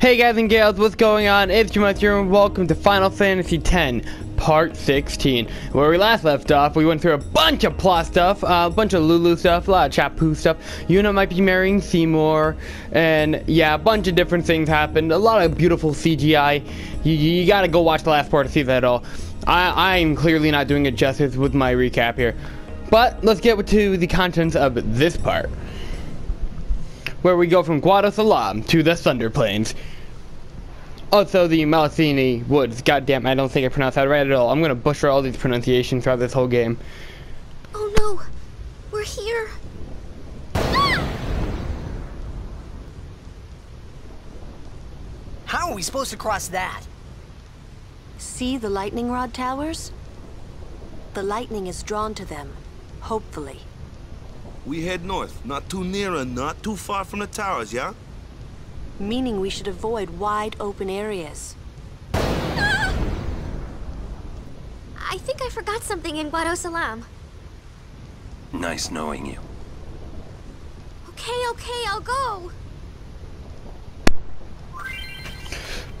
Hey guys and gals, what's going on? It's Jamal here and welcome to Final Fantasy X, Part 16. Where we last left off, we went through a bunch of plot stuff, uh, a bunch of Lulu stuff, a lot of Chappu stuff. Yuna might be marrying Seymour, and yeah, a bunch of different things happened. A lot of beautiful CGI. You, you gotta go watch the last part to see that all. I, I'm clearly not doing it justice with my recap here. But let's get to the contents of this part where we go from Guadosalam to the Thunder Plains. Also, the Malicini Woods. Goddamn, I don't think I pronounced that right at all. I'm gonna butcher all these pronunciations throughout this whole game. Oh no, we're here. How are we supposed to cross that? See the lightning rod towers? The lightning is drawn to them, hopefully. We head north, not too near and not too far from the towers, yeah? Meaning we should avoid wide open areas. I think I forgot something in Guadosalam. Nice knowing you. Okay, okay, I'll go.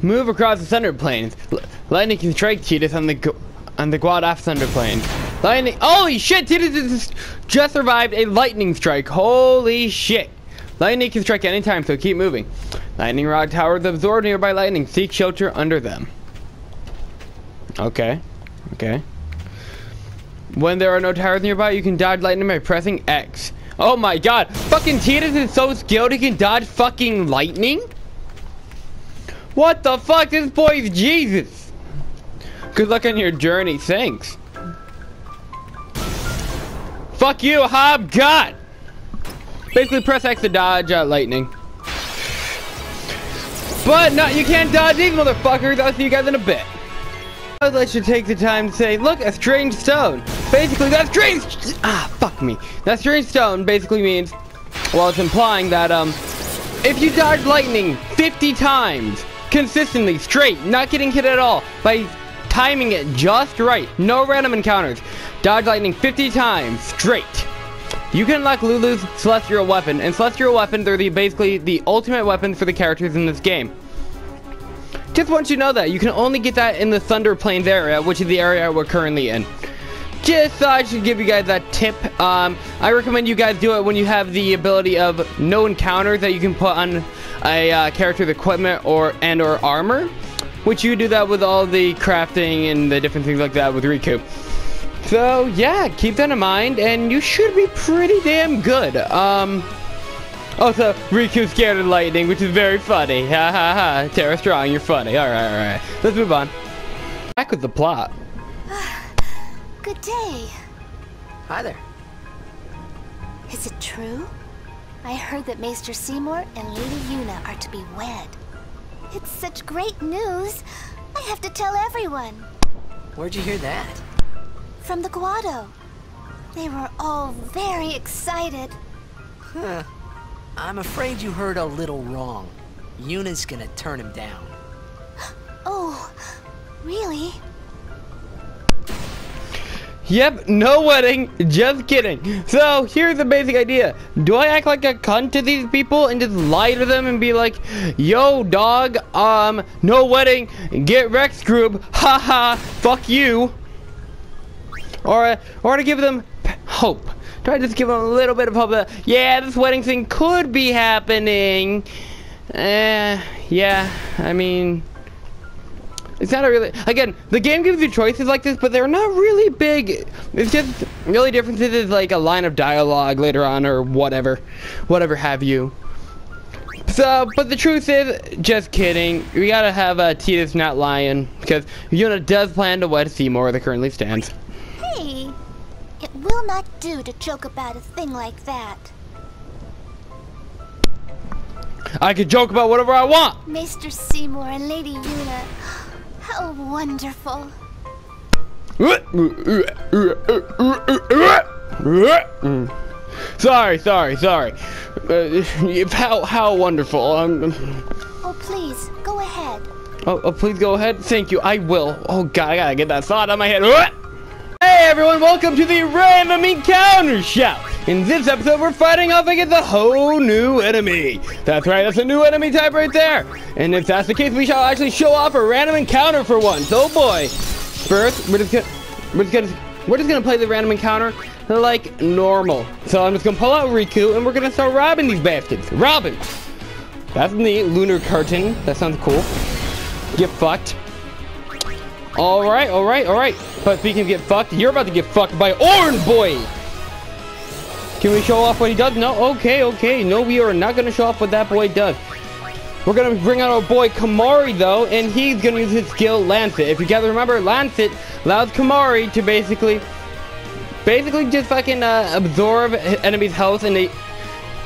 Move across the Thunder Plains. L lightning can strike Tidus on the Gu on the Guadaf Thunder Plains. Lightning. Holy shit! Tidus just survived a lightning strike. Holy shit! Lightning can strike anytime, so keep moving. Lightning rod towers absorb nearby lightning. Seek shelter under them. Okay. Okay. When there are no towers nearby, you can dodge lightning by pressing X. Oh my god. Fucking Tidus is so skilled he can dodge fucking lightning? What the fuck? This boy's Jesus. Good luck on your journey. Thanks. Fuck you, Hob God. Basically, press X to dodge uh, lightning. But no, you can't dodge these motherfuckers. I'll see you guys in a bit. I'd like to take the time to say, look, a strange stone. Basically, that strange... Ah, fuck me. That strange stone basically means... Well, it's implying that, um... If you dodge lightning 50 times, consistently, straight, not getting hit at all, by timing it just right, no random encounters, dodge lightning 50 times, straight, you can unlock Lulu's Celestial Weapon, and Celestial Weapons are the, basically the ultimate weapons for the characters in this game. Just want you to know that, you can only get that in the Thunder Plains area, which is the area we're currently in. Just thought I should give you guys that tip. Um, I recommend you guys do it when you have the ability of no encounters that you can put on a uh, character's equipment or and or armor, which you do that with all the crafting and the different things like that with Rikku. So yeah, keep that in mind, and you should be pretty damn good. Um, also, Rikku's scared of lightning, which is very funny. Ha ha ha. Tara Strong, you're funny. All right, all right. Let's move on. Back with the plot. Good day. Hi there. Is it true? I heard that Maester Seymour and Lady Yuna are to be wed. It's such great news. I have to tell everyone. Where'd you hear that? From the Guado. They were all very excited. Huh. I'm afraid you heard a little wrong. Yuna's gonna turn him down. Oh, really? Yep, no wedding, just kidding. So, here's the basic idea. Do I act like a cunt to these people and just lie to them and be like, Yo, dog, um, no wedding, get Rex group, haha, fuck you. Or, or to give them hope. Try to just give them a little bit of hope that, yeah, this wedding thing could be happening. Eh, yeah, I mean, it's not a really, again, the game gives you choices like this, but they're not really big. It's just really differences is like a line of dialogue later on or whatever, whatever have you. So, but the truth is, just kidding. We gotta have uh, Tidus not lying because Yuna does plan to wed Seymour it currently stands. Hey, it will not do to joke about a thing like that. I can joke about whatever I want. Maester Seymour and Lady Yuna, how wonderful. Sorry, sorry, sorry. Uh, how how wonderful. Um, Oh, please, go ahead. oh, oh, please go ahead. Thank you. I will. Oh God, I gotta get that thought out of my head. Hey everyone, welcome to the Random Encounter Show. In this episode, we're fighting off against a whole new enemy. That's right, that's a new enemy type right there. And if that's the case, we shall actually show off a random encounter for once. Oh boy. First, we're just gonna, we're just gonna, we're just gonna play the random encounter like normal. So I'm just gonna pull out Rikku and we're gonna start robbing these bastards. Robbing. That's neat. Lunar curtain. That sounds cool. Get fucked. All right, all right, all right. But speaking of get fucked, you're about to get fucked by Orange Boy. Can we show off what he does? No? Okay, okay. No, we are not going to show off what that boy does. We're going to bring out our boy Kimahri, though, and he's going to use his skill Lancet. If you guys remember, Lancet allows Kimahri to basically, basically just fucking uh, absorb enemies' health and the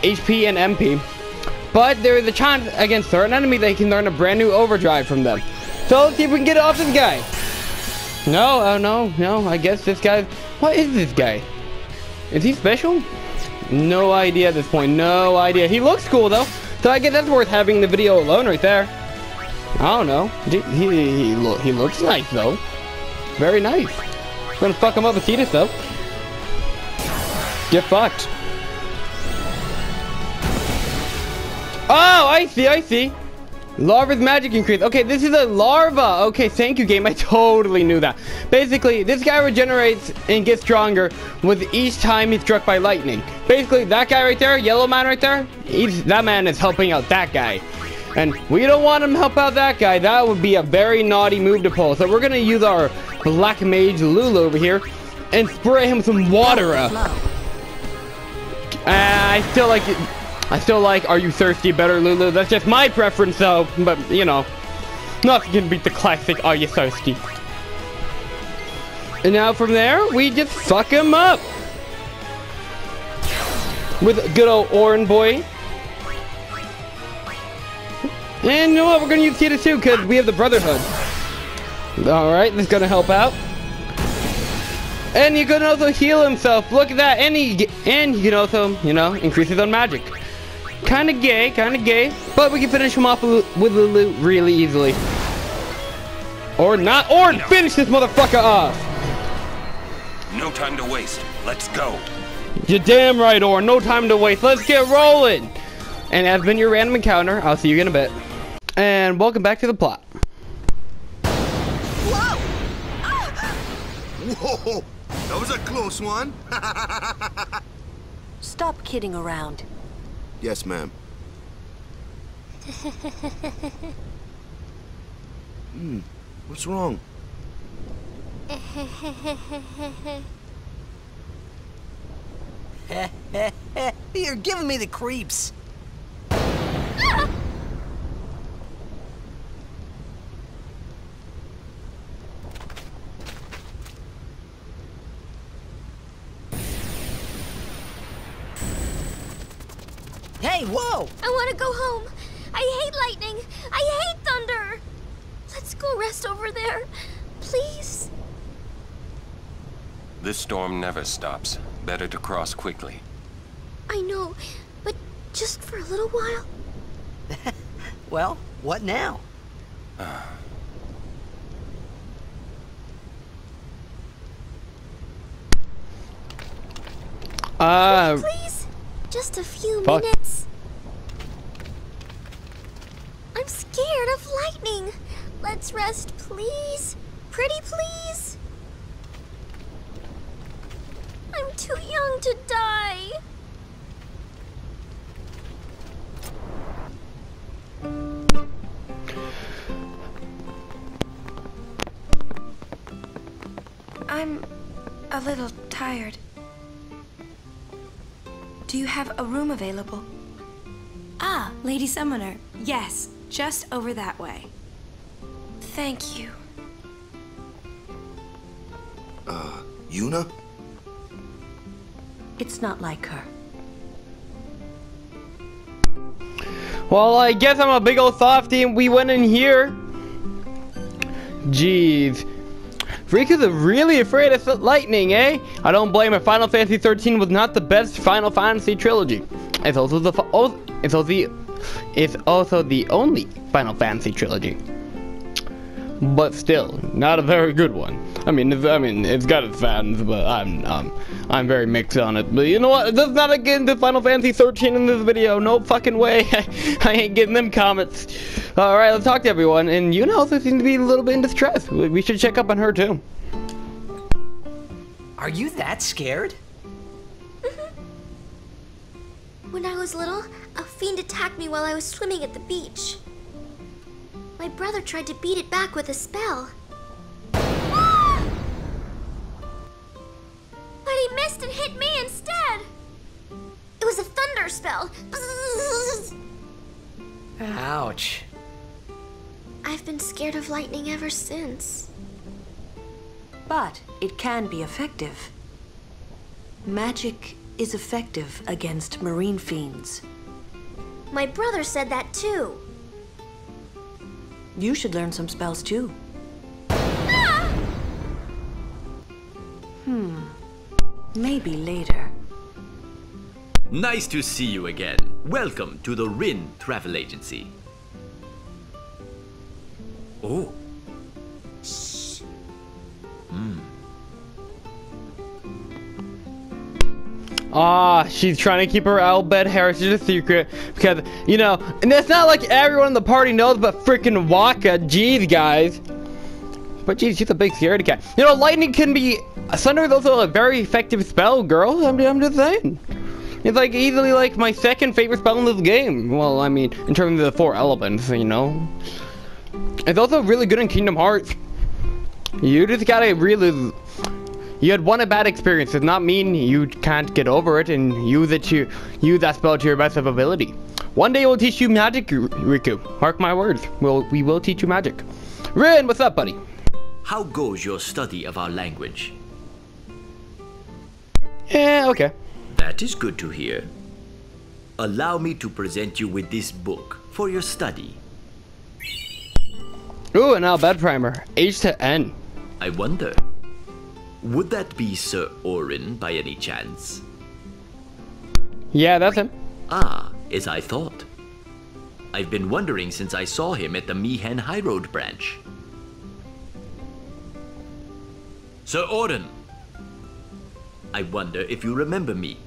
HP and MP. But there is a chance against certain enemies that he can learn a brand new overdrive from them. So let's see if we can get it off this guy. No, oh no, no, I guess this guy, what is this guy? Is he special? No idea at this point, no idea. He looks cool though, so I guess that's worth having the video alone right there. I don't know, he, he, he, he looks nice though. Very nice. I'm gonna fuck him up with Tidus though. Get fucked. Oh, I see, I see. Larva's magic increase. Okay, this is a larva. Okay, thank you, game. I totally knew that. Basically, this guy regenerates and gets stronger with each time he's struck by lightning. Basically, that guy right there, yellow man right there, he's, that man is helping out that guy. And we don't want him to help out that guy. That would be a very naughty move to pull. So we're going to use our black mage Lulu over here and spray him some water up. Uh, I still like it. I still like Are You Thirsty better, Lulu. That's just my preference, though. But, you know, nothing can beat the classic Are You Thirsty. And now from there, we just fuck him up. With good old Oran Boy. And you know what? We're going to use Tita too, because we have the Brotherhood. Alright, this is going to help out. And you can also heal himself. Look at that. And he, and he can also, you know, increase his own magic. Kind of gay, kind of gay. But we can finish him off with the loot really easily. Or not. Or finish this motherfucker off. No time to waste. Let's go. You're damn right, Or. No time to waste. Let's get rolling. And that's been your random encounter. I'll see you in a bit. And welcome back to the plot. Whoa! Ah! Whoa! That was a close one. Stop kidding around. Yes, ma'am. hmm. What's wrong? You're giving me the creeps. Hey, whoa! I want to go home. I hate lightning. I hate thunder. Let's go rest over there. Please. This storm never stops. Better to cross quickly. I know, but just for a little while. well, what now? Uh, Please, just a few fuck. minutes. I'm scared of lightning. Let's rest, please. Pretty please. I'm too young to die. I'm a little tired. Do you have a room available? Ah, Lady Summoner. Yes, just over that way. Thank you. Uh, Yuna? It's not like her. well, I guess I'm a big old softy and we went in here. Jeez. Rikku's really afraid of lightning, eh? I don't blame her. Final Fantasy 13 was not the best Final Fantasy trilogy. It's also the oh, it's also the it's also the only Final Fantasy trilogy. But still, not a very good one. I mean, it's, I mean, it's got its fans, but I'm, um, I'm very mixed on it. But you know what? Let's not get into Final Fantasy 13 in this video. No fucking way. I ain't getting them comments. All right, let's talk to everyone. And Yuna also seems to be a little bit in distress. We should check up on her too. Are you that scared? When I was little, a fiend attacked me while I was swimming at the beach. My brother tried to beat it back with a spell. but he missed and hit me instead. It was a thunder spell. Ouch. I've been scared of lightning ever since. But it can be effective. Magic is effective against marine fiends. My brother said that too. You should learn some spells too. Hmm. Maybe later. Nice to see you again. Welcome to the Rin Travel Agency. Oh. Ah, she's trying to keep her Al Bhed heritage a secret because, you know, and it's not like everyone in the party knows but freaking Wakka. Jeez, guys. But geez, she's a big scaredy cat. You know, lightning can be, thunder is also a very effective spell, girl. I'm, I'm just saying. It's like easily like my second favorite spell in this game. Well, I mean, in terms of the four elements, you know. It's also really good in Kingdom Hearts. You just gotta really you had one a bad experience does not mean you can't get over it and use it to use that spell to your best of ability. One day we'll teach you magic, Rikku. Mark my words. We'll we will teach you magic. Rin, what's up, buddy? How goes your study of our language? Yeah, okay. That is good to hear. Allow me to present you with this book for your study. Ooh, an Al Bhed primer. H to N. I wonder, would that be Sir Auron by any chance? Yeah, that's him. Ah, as I thought. I've been wondering since I saw him at the Mi'ihen High Road branch. Sir Auron! I wonder if you remember me.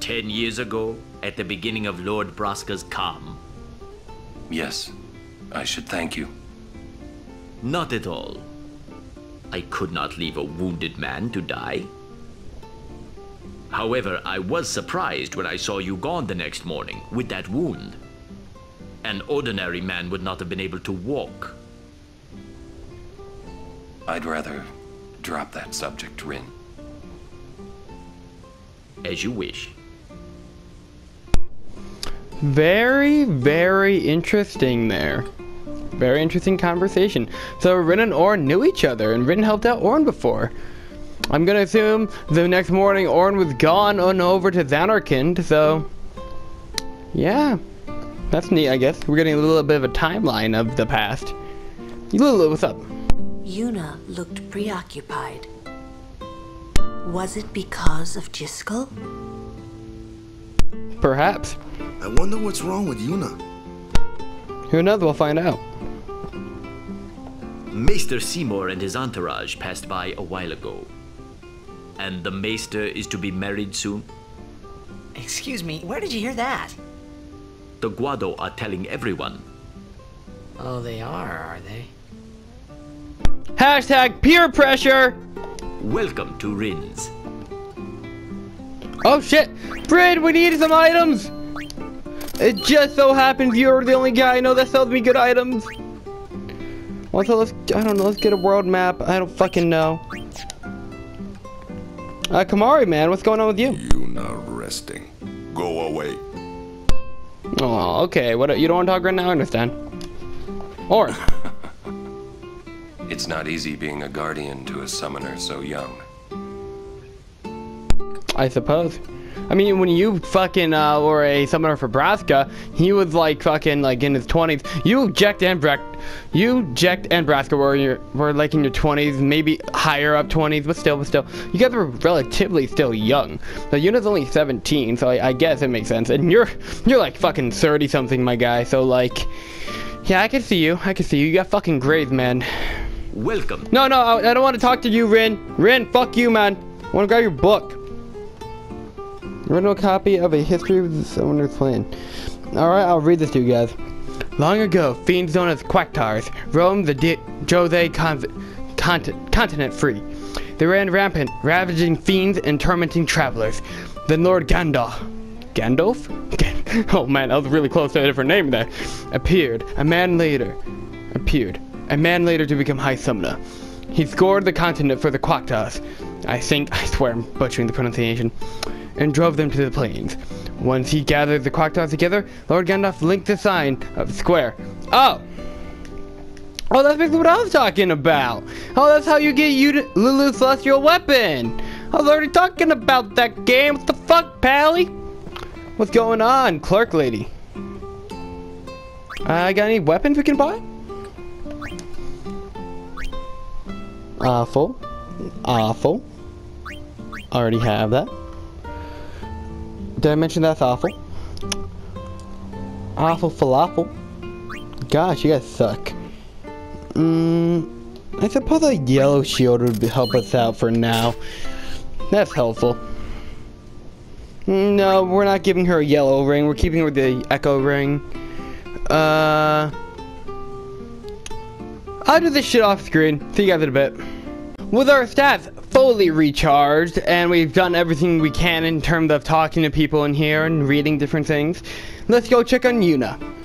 Ten years ago, at the beginning of Lord Braska's calm. Yes, I should thank you. Not at all. I could not leave a wounded man to die. However, I was surprised when I saw you gone the next morning with that wound. An ordinary man would not have been able to walk. I'd rather drop that subject, Rin. As you wish. Very, very interesting there. Very interesting conversation. So Rin and Auron knew each other, and Rin helped out Auron before. I'm gonna assume the next morning Auron was gone on over to Zanarkand, so... Yeah. That's neat, I guess. We're getting a little bit of a timeline of the past. Lulu, what's up? Yuna looked preoccupied. Was it because of Jyscal? Perhaps. I wonder what's wrong with Yuna. Who knows? We'll find out. Maester Seymour and his entourage passed by a while ago. And the Maester is to be married soon? Excuse me, where did you hear that? The Guado are telling everyone. Oh, they are, are they? Hashtag peer pressure! Welcome to Rins. Oh shit! Fred, we need some items! It just so happens you're the only guy I know that sells me good items. Also, let's, I don't know, let's get a world map. I don't fucking know. Uh, Kimahri, man, what's going on with you? You not resting. Go away. Oh, okay. What? You don't want to talk right now? I understand. Or, It's not easy being a guardian to a summoner so young. I suppose. I mean, when you fucking uh, were a summoner for Braska, he was like fucking like in his twenties. You Jecht and Bra- you Jecht and Braska were your were like in your twenties, maybe higher up twenties, but still, but still, you guys were relatively still young. The unit's only seventeen, so I, I guess it makes sense. And you're you're like fucking thirty something, my guy. So like, yeah, I can see you. I can see you. You got fucking grades, man. welcome. No, no, I, I don't want to talk to you, Rin. Rin, fuck you, man. I want to grab your book. Original copy of a history of the Summoner's Plan. Alright, I'll read this to you guys. Long ago, fiends known as Qactuars roamed the Di- Jose con- cont- continent free. They ran rampant, ravaging fiends and tormenting travelers. Then Lord Gandalf, Gandalf? oh man, I was really close to a different name there. Appeared, a man later. Appeared, a man later to become High Summoner. He scored the continent for the Qactuars. I think, I swear I'm butchering the pronunciation. And drove them to the plains. Once he gathered the Qactuars together, Lord Gandalf linked the sign of the square. Oh! Oh, that's basically what I was talking about. Oh, that's how you get you Lulu's celestial weapon. I was already talking about that game. What the fuck, Pally? What's going on, clerk lady? I uh, got any weapons we can buy? Awful. Awful. Already have that. Did I mention that's awful? Awful falafel. Gosh, you guys suck. Mmm. I suppose a yellow shield would help us out for now. That's helpful. No, we're not giving her a yellow ring. We're keeping her with the echo ring. Uh. I'll do this shit off screen. See you guys in a bit. With our stats fully recharged, and we've done everything we can in terms of talking to people in here and reading different things, let's go check on Yuna.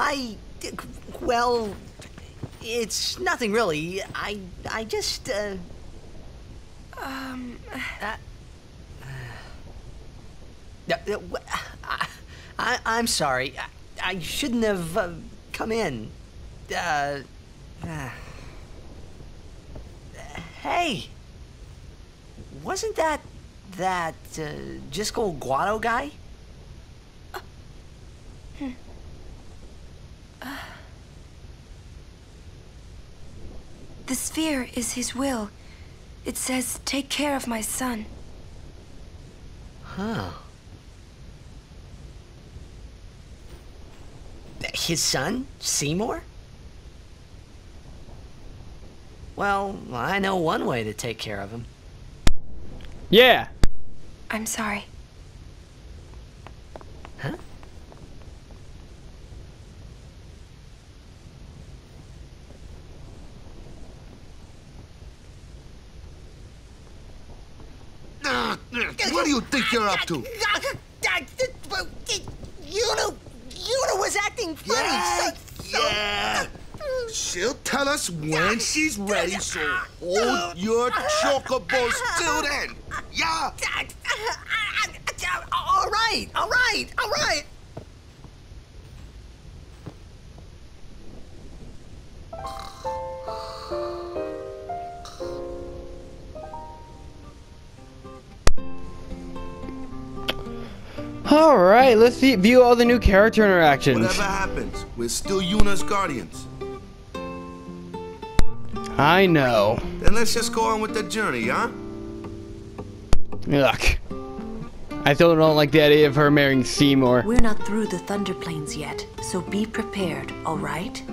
I, well, it's nothing really. I, I just, uh, Um. uh, uh, I, I'm sorry. I, I shouldn't have uh, come in. Uh, uh, hey, wasn't that that uh, Jyscal Guado guy? The sphere is his will. It says, take care of my son. Huh. His son, Seymour? Well, I know one way to take care of him. Yeah. I'm sorry. Huh? What do you think you're up to? Yuna, Yuna was acting funny. Yeah, so, so- yeah. She'll tell us when she's ready, so hold your chocobos till then. Yeah. All right, all right, all right. Alright, let's see, view all the new character interactions. Whatever happens, we're still Yuna's guardians. I know. Then let's just go on with the journey, huh? Look, I still don't like the idea of her marrying Seymour. We're not through the Thunder Plains yet, so be prepared, alright?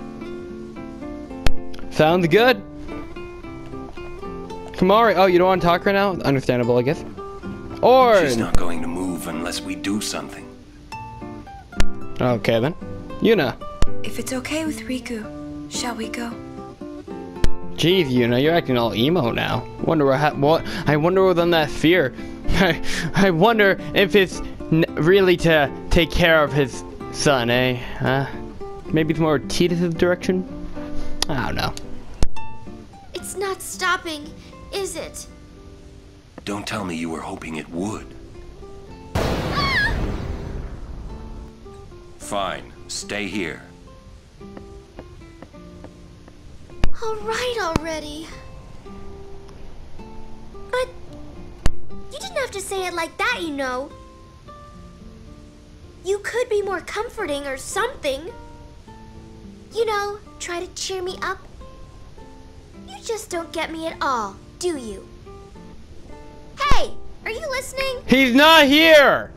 Sounds good. Kimahri, oh, you don't want to talk right now? Understandable, I guess. Or She's not going to move unless we do something. Okay then. Yuna. If it's okay with Rikku, shall we go? Jeez, Yuna, you're acting all emo now. Wonder what? What? I wonder what's on that fear. I, I wonder if it's n- really to take care of his son, eh? Huh? Maybe it's more Tidus' direction. I don't know. It's not stopping, is it? Don't tell me you were hoping it would. Fine, stay here. All right already. But you didn't have to say it like that, you know. You could be more comforting or something. You know, try to cheer me up. You just don't get me at all, do you? Hey, are you listening? He's not here!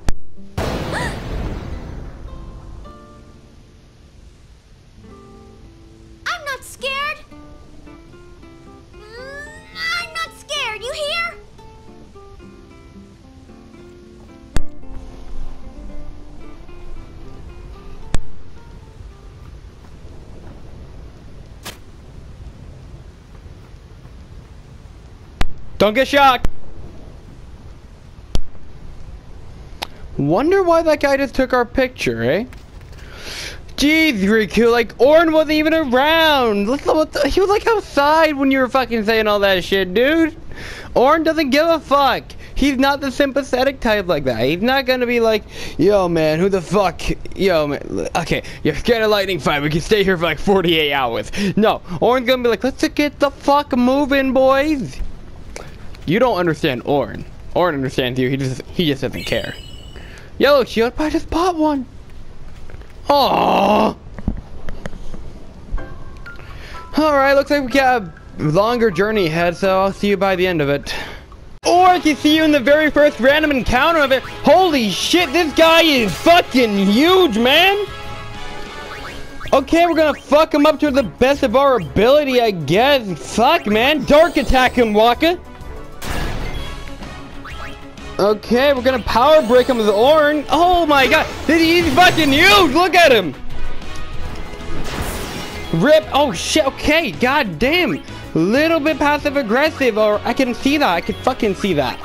Scared. Mm, I'm not scared, you hear? Don't get shocked! Wonder why that guy just took our picture, eh? Jeez, Rikku, like, Auron wasn't even around! What the, he was like outside when you were fucking saying all that shit, dude! Auron doesn't give a fuck! He's not the sympathetic type like that. He's not gonna be like, yo man, who the fuck, yo man, okay, you're of lightning fight. we can stay here for like 48 hours. No, Auron's gonna be like, let's get the fuck moving, boys! You don't understand Auron. Auron understands you, he just, he just doesn't care. Yellow shield, I just bought one! Aww. Alright, looks like we got a longer journey ahead, so I'll see you by the end of it. Or I can see you in the very first random encounter of it. Holy shit, this guy is fucking huge, man! Okay, we're gonna fuck him up to the best of our ability, I guess. Fuck, man. Dark attack him, Wakka. Okay, we're gonna power break him with Auron. Oh my god, he's fucking huge! Look at him! Rip! Oh shit, okay, god damn! Little bit passive aggressive, or I can see that, I can fucking see that.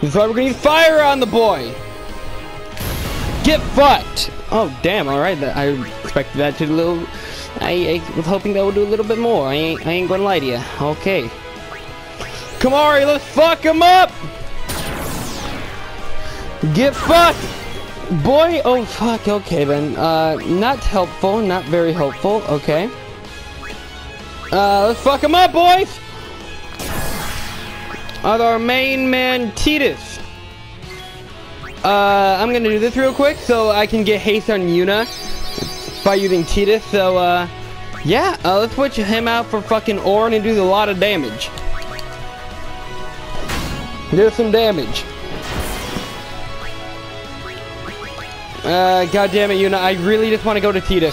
This is why we're gonna use fire on the boy! Get fucked! Oh damn, alright, I expected that to do a little... I, I was hoping that would do a little bit more, I ain't, I ain't gonna lie to you. Okay. On, let's fuck him up! Get fucked! Boy, oh fuck, okay then. Uh, not helpful, not very helpful, okay. Uh, let's fuck him up, boys! On our main man, Tidus. Uh, I'm gonna do this real quick so I can get haste on Yuna by using Tidus, so, uh, yeah, uh, let's switch him out for fucking Auron and do a lot of damage. Do some damage. Uh, God damn it, Yuna. I really just want to go to Tidus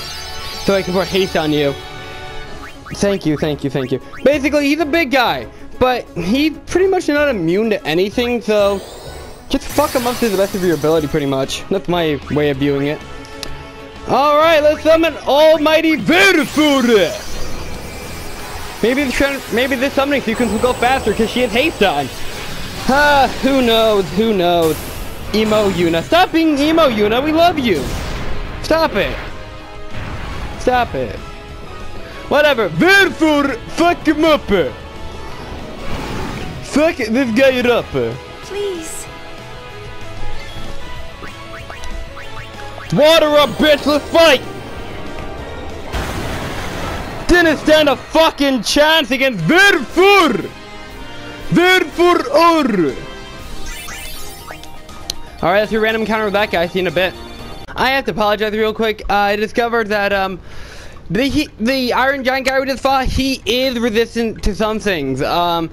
so I can put haste on you. Thank you, thank you, thank you. Basically, he's a big guy, but he's pretty much not immune to anything, so just fuck him up to the best of your ability, pretty much. That's my way of viewing it. Alright, let's summon Almighty Valefor! Maybe maybe this summoning sequence will go faster because she has haste on. Ah, who knows, who knows. Emo Yuna. Stop being emo Yuna, we love you. Stop it. Stop it. Whatever. Valefor fuck him up? Fuck this guy up. Please. Water up, bitch, let's fight! Didn't stand a fucking chance against Valefor! Valefor or! Alright, that's your random encounter with that guy. See you in a bit. I have to apologize real quick. Uh, I discovered that, um, the, he, the Iron Giant guy we just fought, he is resistant to some things. Um,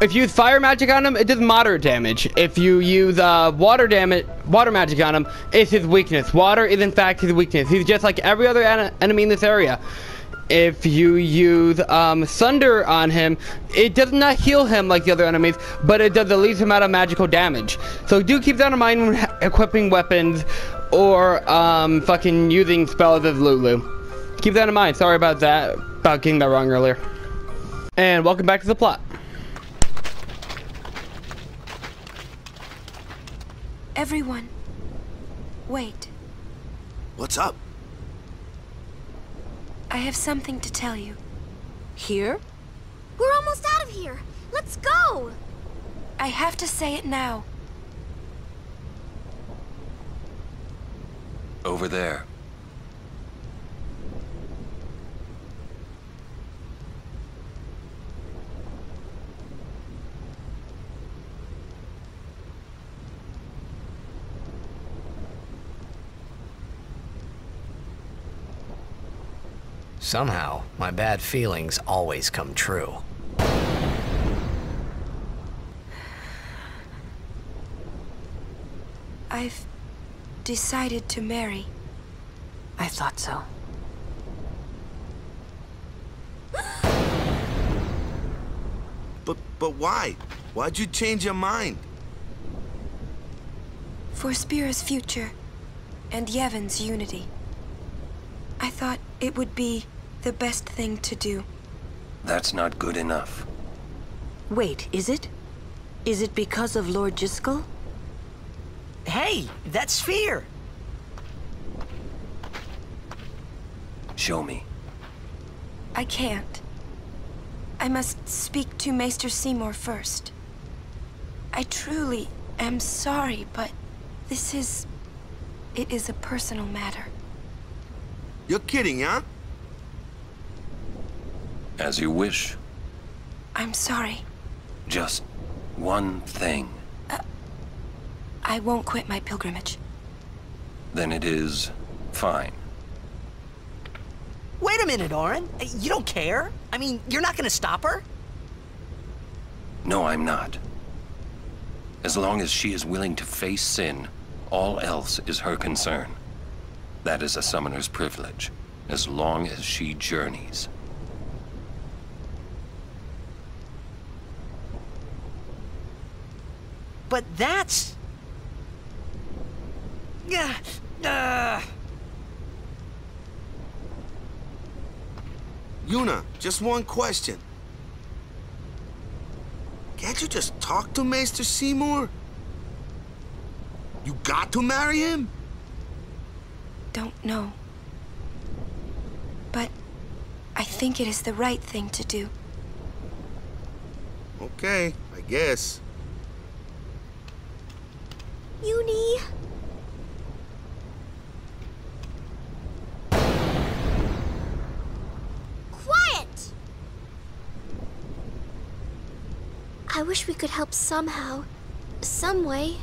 if you use fire magic on him, it does moderate damage. If you use uh, water damage, water magic on him, it's his weakness. Water is in fact his weakness. He's just like every other en enemy in this area. If you use um, Thunder on him, it does not heal him like the other enemies, but it does the least amount of magical damage. So do keep that in mind when equipping weapons or um, fucking using spells as Lulu. Keep that in mind. Sorry about that, about getting that wrong earlier. And welcome back to the plot. Everyone. Wait. What's up? I have something to tell you. Here? We're almost out of here. Let's go. I have to say it now. Over there. Somehow, my bad feelings always come true. I've decided to marry. I thought so. But but why? Why'd you change your mind? For Spira's future and Yevon's unity. I thought it would be the best thing to do. That's not good enough. Wait, is it? Is it because of Lord Jyscal? Hey, that sphere! Show me. I can't. I must speak to Maester Seymour first. I truly am sorry, but this is... It is a personal matter. You're kidding, huh? As you wish. I'm sorry. Just one thing. Uh, I won't quit my pilgrimage. Then it is fine. Wait a minute, Auron. Uh, you don't care? I mean, you're not gonna stop her? No, I'm not. As long as she is willing to face sin, all else is her concern. That is a summoner's privilege, as long as she journeys. But that's... Yeah, uh... Yuna, just one question. Can't you just talk to Maester Seymour? You got to marry him? Don't know. But I think it is the right thing to do. Okay, I guess. Uni. Quiet! I wish we could help somehow. Some way.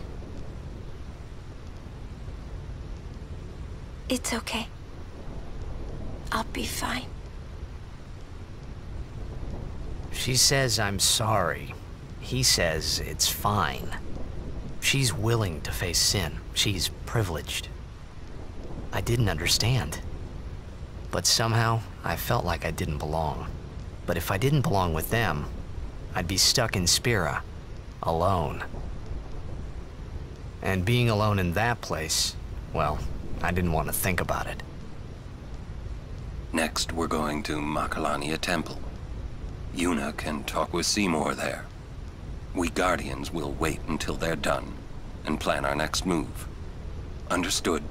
It's okay. I'll be fine. She says I'm sorry. He says it's fine. She's willing to face sin. She's privileged. I didn't understand. But somehow, I felt like I didn't belong. But if I didn't belong with them, I'd be stuck in Spira, alone. And being alone in that place, well, I didn't want to think about it. Next, we're going to Macalania Temple. Yuna can talk with Seymour there. We Guardians will wait until they're done and plan our next move. Understood?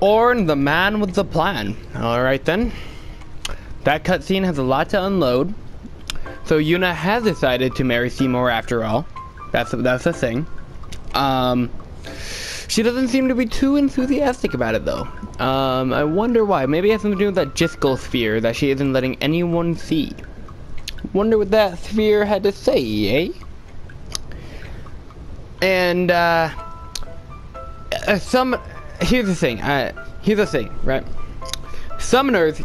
Auron, the man with the plan. Alright then. That cutscene has a lot to unload. So Yuna has decided to marry Seymour after all. That's that's the thing. Um, she doesn't seem to be too enthusiastic about it though. Um, I wonder why. Maybe it has something to do with that Jyscal sphere that she isn't letting anyone see. Wonder what that sphere had to say, eh? And uh, uh some here's the thing. Uh, here's the thing, right? Summoners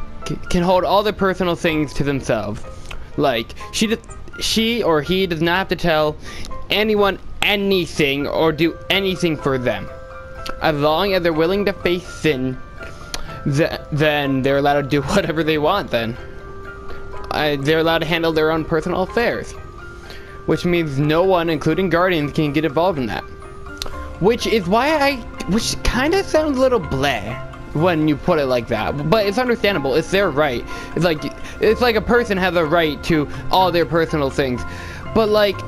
can hold all their personal things to themselves. Like she, she or he does not have to tell anyone anything or do anything for them. As long as they're willing to face sin, th then they're allowed to do whatever they want. Then uh, they're allowed to handle their own personal affairs, which means no one, including guardians, can get involved in that. Which is why I, which kind of sounds a little bleh when you put it like that, but it's understandable. It's their right. It's like it's like a person has a right to all their personal things, but like,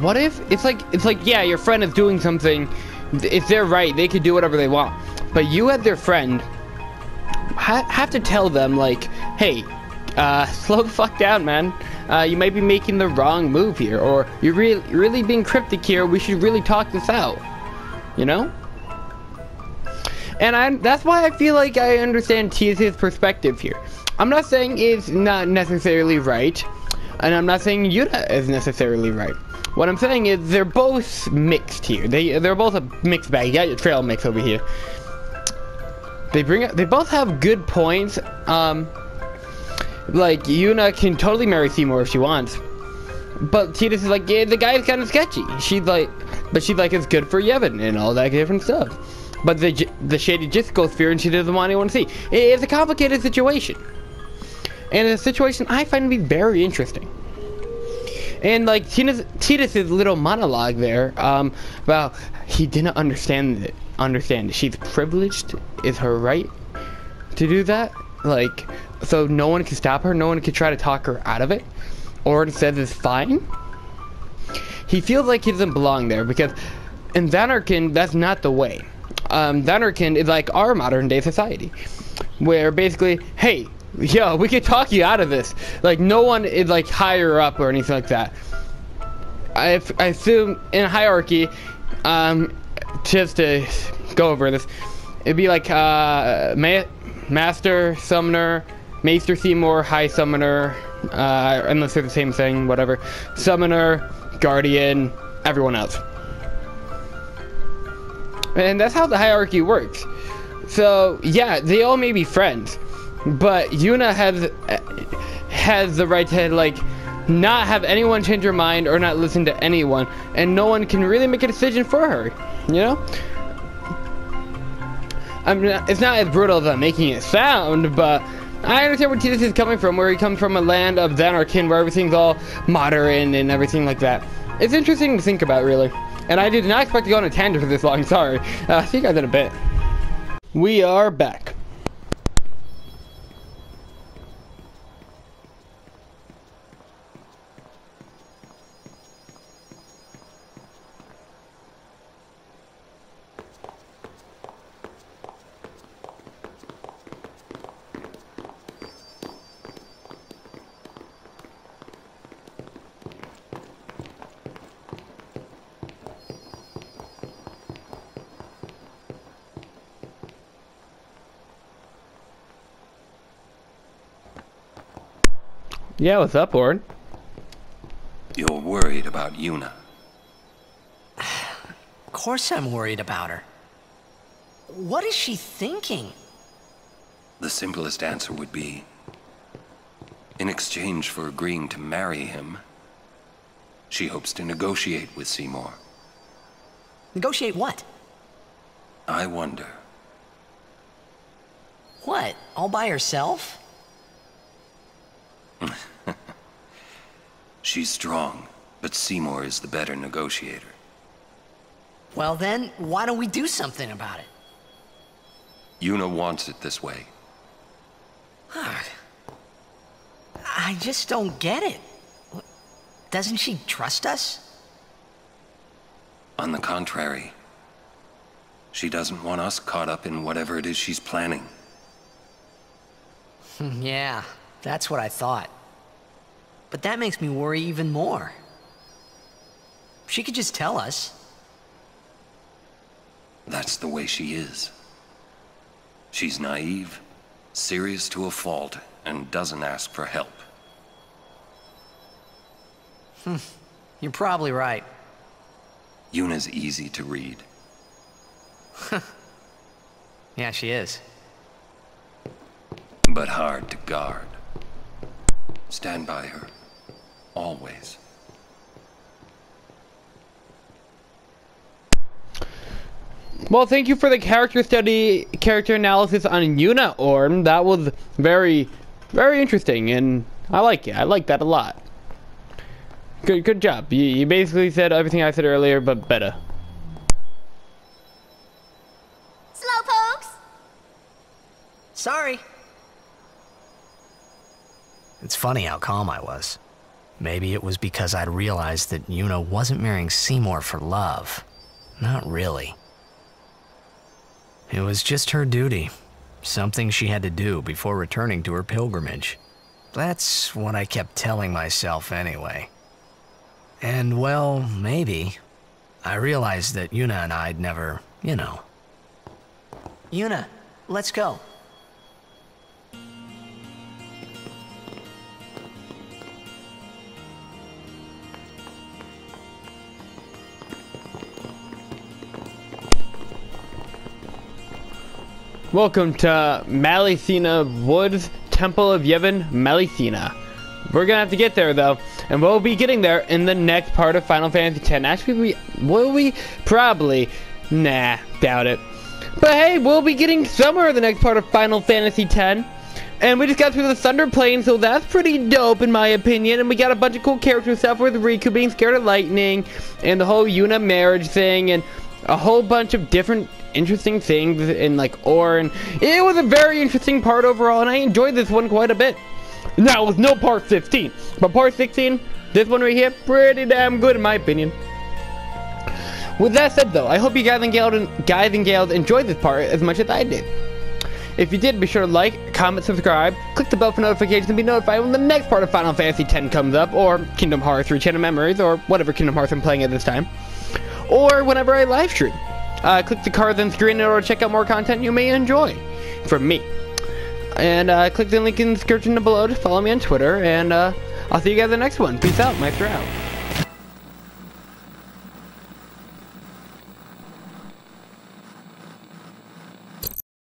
what if it's like it's like yeah, your friend is doing something. if they're right. They could do whatever they want, but you as their friend ha have to tell them like, hey, uh, slow the fuck down, man. Uh, you might be making the wrong move here, or you're really really being cryptic here. We should really talk this out. You know? And I, that's why I feel like I understand Tia's perspective here. I'm not saying it's not necessarily right, and I'm not saying Yuna is necessarily right. What I'm saying is they're both mixed here. They they're both a mixed bag. You got your trail mix over here. they bring up, they both have good points. Um, like Yuna can totally marry Seymour if she wants, but Tidus is like, yeah, the guy's kind of sketchy. She's like, but she's like, it's good for Yevon and all that different stuff. But the the shady just goes fear and she doesn't want anyone to see. It's a complicated situation, and a situation I find to be very interesting. And like Tina's, Tidus's little monologue there, um, about he didn't understand it. Understand she's privileged. Is her right to do that? Like, so no one can stop her. No one can try to talk her out of it. Or says it's fine. He feels like he doesn't belong there because in Zanarkand, that's not the way. Um, is like our modern day society, where basically, hey, yo, we can talk you out of this. Like no one is like higher up or anything like that. I, I assume in hierarchy, um, just to go over this, it'd be like uh, Ma Master Summoner, Maester Seymour, High Summoner, uh, unless they're the same thing, whatever. Summoner, Guardian, everyone else. And that's how the hierarchy works. So yeah, they all may be friends, but Yuna has has the right to like not have anyone change her mind or not listen to anyone, and no one can really make a decision for her. You know. I mean, it's not as brutal as I'm making it sound, but I understand where Tidus is coming from, where he comes from a land of Zanarkand where everything's all modern and everything like that. It's interesting to think about, really. And I did not expect to go on a tangent for this long, sorry. Uh, I think I did a bit. We are back. Yeah, what's up, Auron? You're worried about Yuna. Of course I'm worried about her. What is she thinking? The simplest answer would be... In exchange for agreeing to marry him, she hopes to negotiate with Seymour. Negotiate what? I wonder. What? All by herself? She's strong, but Seymour is the better negotiator. Well then, why don't we do something about it? Yuna wants it this way. I just don't get it. Doesn't she trust us? On the contrary, she doesn't want us caught up in whatever it is she's planning. Hmm, yeah, that's what I thought. But that makes me worry even more. She could just tell us. That's the way she is. She's naive, serious to a fault, and doesn't ask for help. Hmm. You're probably right. Yuna's easy to read. yeah, she is. But hard to guard. Stand by her. Always. Well, thank you for the character study, character analysis on Yuna Auron. That was very, very interesting, and I like it. I like that a lot. Good, good job. You, you basically said everything I said earlier, but better. Slowpokes! Sorry. It's funny how calm I was. Maybe it was because I'd realized that Yuna wasn't marrying Seymour for love. Not really. It was just her duty. Something she had to do before returning to her pilgrimage. That's what I kept telling myself anyway. And well, maybe. I realized that Yuna and I'd never, you know. Yuna, let's go. Welcome to Macalania Woods, Temple of Yevon, Macalania. We're gonna have to get there though, and we'll be getting there in the next part of Final Fantasy X. Actually, we will we probably, nah, doubt it. But hey, we'll be getting somewhere in the next part of Final Fantasy X. And we just got through the Thunder Plains, so that's pretty dope in my opinion. And we got a bunch of cool character stuff with Rikku being scared of lightning, and the whole Yuna marriage thing, and a whole bunch of different interesting things in like ore. And it was a very interesting part overall, and I enjoyed this one quite a bit. Now, with no part 15, but part 16, this one right here, pretty damn good in my opinion. With that said though, I hope you guys and gals, and guys and gals enjoyed this part as much as I did. If you did, be sure to like, comment, subscribe, click the bell for notifications to be notified when the next part of Final Fantasy X comes up, or Kingdom Hearts Chain of Memories, or whatever Kingdom Hearts I'm playing at this time, or whenever I live stream. Uh, click the cards on screen in order to check out more content you may enjoy from me. And uh, click the link in the description below to follow me on Twitter, and uh, I'll see you guys in the next one. Peace out, Maestro out.